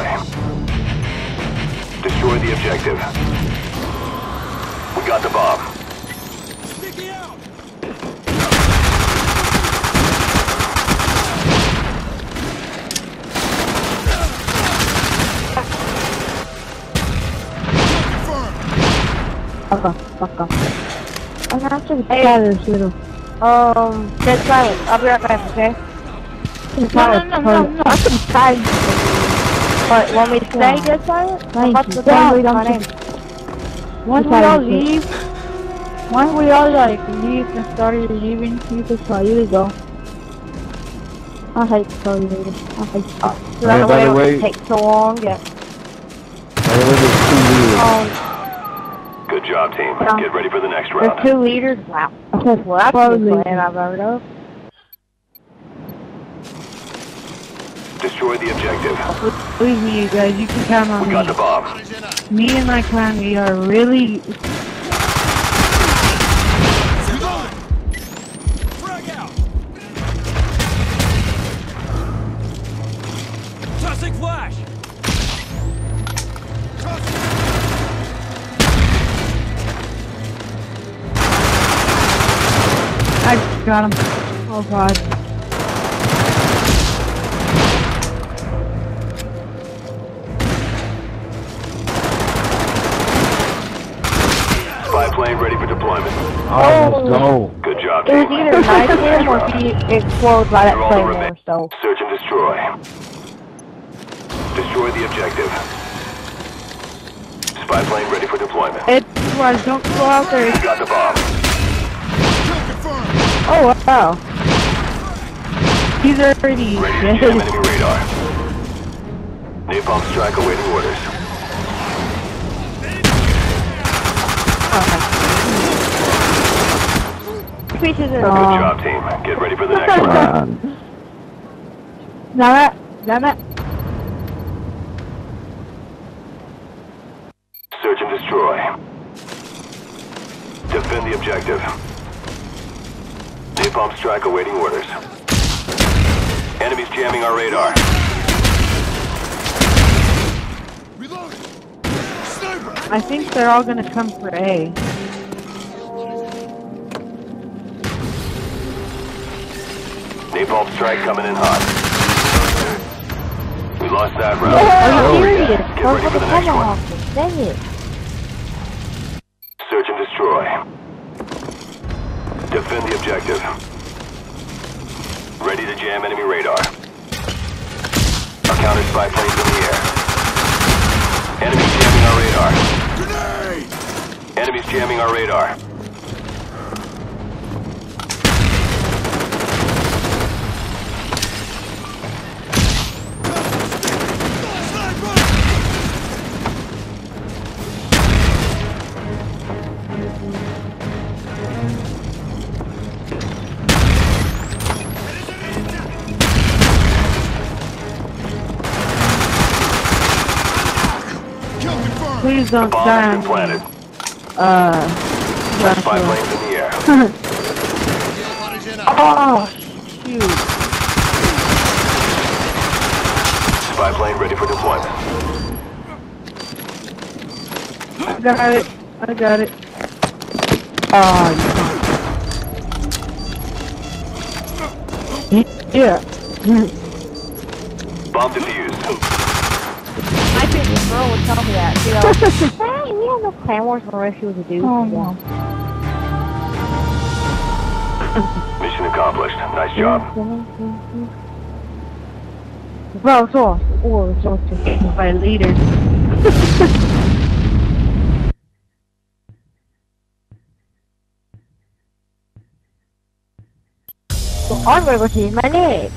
destroy. Destroy the objective. We got the bomb. Fuck off, fuck off. I'm actually hey. out of this little. Um, dead silent. I'll be right back, okay? No, no, no, no, no. I'm tired. What, when me to stay dead silent? I'm about to Yeah, we my don't name. Why Once we all leave, once we all like leave and start leaving, you can try you to go. I hate to tell you later. I hate to. So Hey, that by way the it way- won't take so long. Yeah. By the way, there's two leaders. Um, Good job, team. Yeah. Get ready for the next round. there's round. two leaders. Wow. Okay, well, that's a Probably. good plan I've heard of. Destroy the objective. Believe me, you guys, you can count on We got the bomb. Me and my clan, we are really Tossing flash! I got him. Oh god. Oh, let's go. Good job, It was either knife him or he explode by that You're all the claymore, so. Search and destroy. Destroy the objective. Spy plane ready for deployment. It was, don't go out there. Got the bomb. Oh, wow. He's already Ready to jam dead. enemy radar. Napalm strike awaiting orders. Pieces of Good job, team. Get ready for the next round. Man. Damn it. Damn it. Search and destroy. Defend the objective. Napalm strike awaiting orders. Enemies jamming our radar. Reload! Sniper! I think they're all gonna come for A. Napalm strike coming in hot. We lost that round. Are you serious? Get Go ready for for the the next one. tomahawk. Dang it. Search and destroy. Defend the objective. Ready to jam enemy radar. Our counter spy planes in the air. Enemies jamming our radar. Enemies jamming our radar. Please don't bomb die has on been. Uh, Spy Joshua. planes in the air. Oh, shoot. Spy plane ready for deployment. I got it. I got it. Oh, Yeah. Bomb defused. I this girl would tell me that. She goes, hey, we have no claymores unless she was a dude. Oh, no. Mission accomplished. Nice job. Bro, så. Åh, så. By leader. So I'm going to see my name.